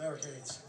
Barricades.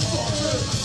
Fuck up.